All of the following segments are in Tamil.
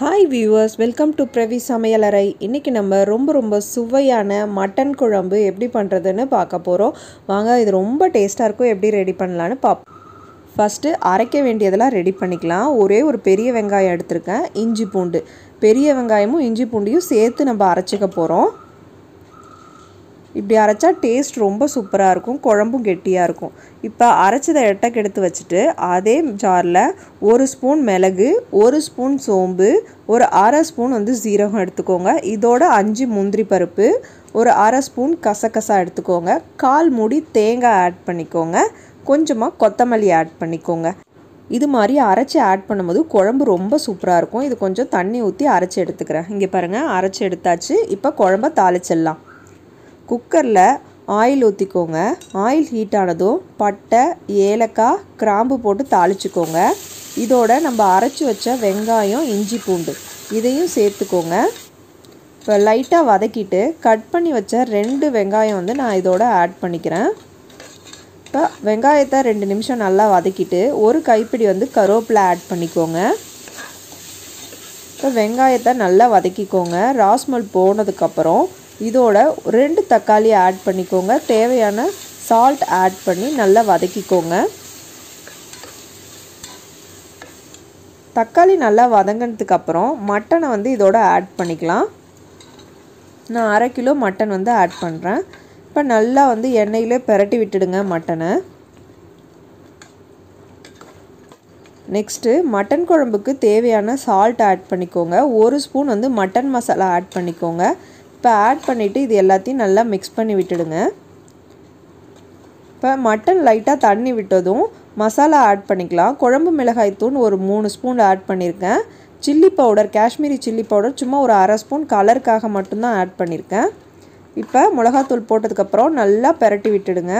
Hi viewers welcome to Pravi சமையலறை இன்றைக்கி நம்ம ரொம்ப ரொம்ப சுவையான மட்டன் குழம்பு எப்படி பண்ணுறதுன்னு பார்க்க போகிறோம் வாங்க இது ரொம்ப டேஸ்ட்டாக இருக்கும். எப்படி ரெடி பண்ணலான்னு பாப் ஃபஸ்ட்டு அரைக்க வேண்டியதெல்லாம் ரெடி பண்ணிக்கலாம். ஒரே ஒரு பெரிய வெங்காயம் எடுத்திருக்கேன். இஞ்சி பூண்டு. பெரிய வெங்காயமும் இஞ்சி பூண்டையும் சேர்த்து நம்ம அரைச்சிக்க போகிறோம் இப்படி அரைச்சா டேஸ்ட் ரொம்ப சூப்பராக இருக்கும் குழம்பும் கெட்டியாக இருக்கும். இப்போ அரைச்சதை எட்டக்கு எடுத்து வச்சுட்டு அதே ஜாரில் ஒரு ஸ்பூன் மிளகு ஒரு ஸ்பூன் சோம்பு ஒரு அரை ஸ்பூன் வந்து சீரகம் எடுத்துக்கோங்க. இதோட அஞ்சு முந்திரி பருப்பு ஒரு அரை ஸ்பூன் கசகசா எடுத்துக்கோங்க. கால் மூடி தேங்காய் ஆட் பண்ணிக்கோங்க. கொஞ்சமாக கொத்தமல்லி ஆட் பண்ணிக்கோங்க. இது மாதிரி அரைச்சி ஆட் பண்ணும்போது குழம்பு ரொம்ப சூப்பராக இருக்கும். இது கொஞ்சம் தண்ணி ஊற்றி அரைச்சி எடுத்துக்கிறேன். இங்கே பாருங்கள் அரைச்சி எடுத்தாச்சு. இப்போ குழம்ப தாளிச்சிடலாம். குக்கரில் ஆயில் ஊற்றிக்கோங்க ஆயில் ஹீட் ஆனதும் பட்டை ஏலக்காய் கிராம்பு போட்டு தாளிச்சுக்கோங்க. இதோட நம்ம அரைச்சி வச்ச வெங்காயம் இஞ்சி பூண்டு இதையும் சேர்த்துக்கோங்க. இப்போ லைட்டாக வதக்கிட்டு கட் பண்ணி வச்ச ரெண்டு வெங்காயம் வந்து நான் இதோட ஆட் பண்ணிக்கிறேன். இப்போ வெங்காயத்தை ரெண்டு நிமிஷம் நல்லா வதக்கிட்டு ஒரு கைப்பிடி வந்து கருவேப்பிலை ஆட் பண்ணிக்கோங்க. இப்போ வெங்காயத்தை நல்லா வதக்கிக்கோங்க. ராஸ்மல் போனதுக்கப்புறம் இதோட ரெண்டு தக்காளி ஆட் பண்ணிக்கோங்க. தேவையான சால்ட் ஆட் பண்ணி நல்லா வதக்கிக்கோங்க. தக்காளி நல்லா வதங்கினதுக்கு அப்புறம் மட்டனை வந்து இதோட ஆட் பண்ணிக்கலாம். நான் அரை கிலோ மட்டன் வந்து ஆட் பண்ணுறேன் இப்போ நல்லா வந்து எண்ணெயிலே பெரட்டி விட்டுடுங்க மட்டனை. நெக்ஸ்ட்டு மட்டன் குழம்புக்கு தேவையான சால்ட் ஆட் பண்ணிக்கோங்க. ஒரு ஸ்பூன் வந்து மட்டன் மசாலா ஆட் பண்ணிக்கோங்க. இப்போ ஆட் பண்ணிவிட்டு இது எல்லாத்தையும் நல்லா மிக்ஸ் பண்ணி விட்டுடுங்க. இப்போ மட்டன் லைட்டாக தண்ணி விட்டதும் மசாலா ஆட் பண்ணிக்கலாம். குழம்பு மிளகாய் தூள் ஒரு மூணு ஸ்பூன் ஆட் பண்ணியிருக்கேன். Chilli powder Kashmiri chilli powder சும்மா ஒரு அரை ஸ்பூன் கலருக்காக மட்டும்தான் ஆட் பண்ணியிருக்கேன். இப்போ மிளகாத்தூள் போட்டதுக்கப்புறம் நல்லா பெரட்டி விட்டுடுங்க.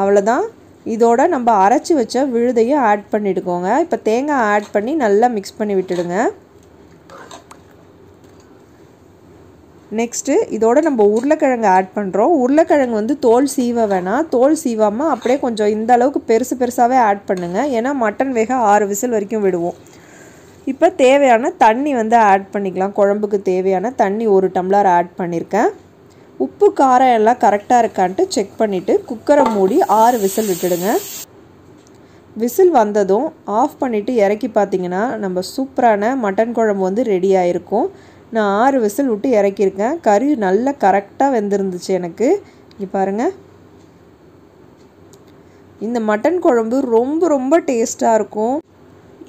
அவ்வளோதான் இதோட நம்ம அரைச்சி வச்ச விழுதையும் ஆட் பண்ணிட்டுக்கோங்க இப்போ தேங்காய் ஆட் பண்ணி நல்லா மிக்ஸ் பண்ணி விட்டுடுங்க. நெக்ஸ்ட்டு இதோட நம்ம உருளைக்கிழங்கு ஆட் பண்ணுறோம் உருளைக்கிழங்கு வந்து தோல் சீவ வேணாம். தோல் சீவாமல் அப்படியே கொஞ்சம் இந்த அளவுக்கு பெருசு பெருசாகவே ஆட் பண்ணுங்கள் ஏன்னா மட்டன் வேக ஆறு விசில் வரைக்கும் விடுவோம். இப்போ தேவையான தண்ணி வந்து ஆட் பண்ணிக்கலாம். குழம்புக்கு தேவையான தண்ணி ஒரு டம்ளர் ஆட் பண்ணியிருக்கேன் உப்பு காரம் எல்லாம் கரெக்டாக இருக்கான்ட்டு செக் பண்ணிவிட்டு குக்கரை மூடி ஆறு விசில் விட்டுடுங்க. விசில் வந்ததும் ஆஃப் பண்ணிவிட்டு இறக்கி பார்த்தீங்கன்னா நம்ம சூப்பரான மட்டன் குழம்பு வந்து ரெடி ஆகிருக்கும் நான் ஆறு விசில் விட்டு இறக்கியிருக்கேன். கறி நல்லா கரெக்டாக வெந்திருந்துச்சு எனக்கு. இங்கே பாருங்கள் இந்த மட்டன் குழம்பு ரொம்ப ரொம்ப டேஸ்ட்டாக இருக்கும்.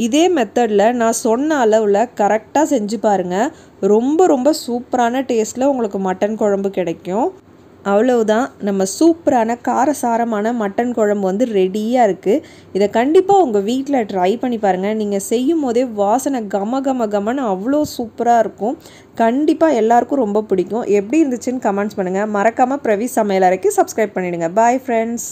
இதே மெத்தடில் நான் சொன்ன அளவில் கரெக்டாக செஞ்சு பாருங்கள் ரொம்ப ரொம்ப சூப்பரான டேஸ்ட்டில் உங்களுக்கு மட்டன் குழம்பு கிடைக்கும். அவ்வளவுதான். நம்ம சூப்பரான காரசாரமான மட்டன் குழம்பு வந்து ரெடியாக இருக்குது இதை கண்டிப்பாக உங்கள் வீட்டில் ட்ரை பண்ணி பாருங்கள் நீங்கள் செய்யும் போதே வாசனை கம கம கமன்னு அவ்வளோ சூப்பராக இருக்கும். கண்டிப்பாக எல்லாருக்கும் ரொம்ப பிடிக்கும். எப்படி இருந்துச்சுன்னு கமெண்ட்ஸ் பண்ணுங்கள் மறக்காமல் பிரவி சமையலறைக்கு சப்ஸ்கிரைப் பண்ணிவிடுங்க பாய் ஃப்ரெண்ட்ஸ்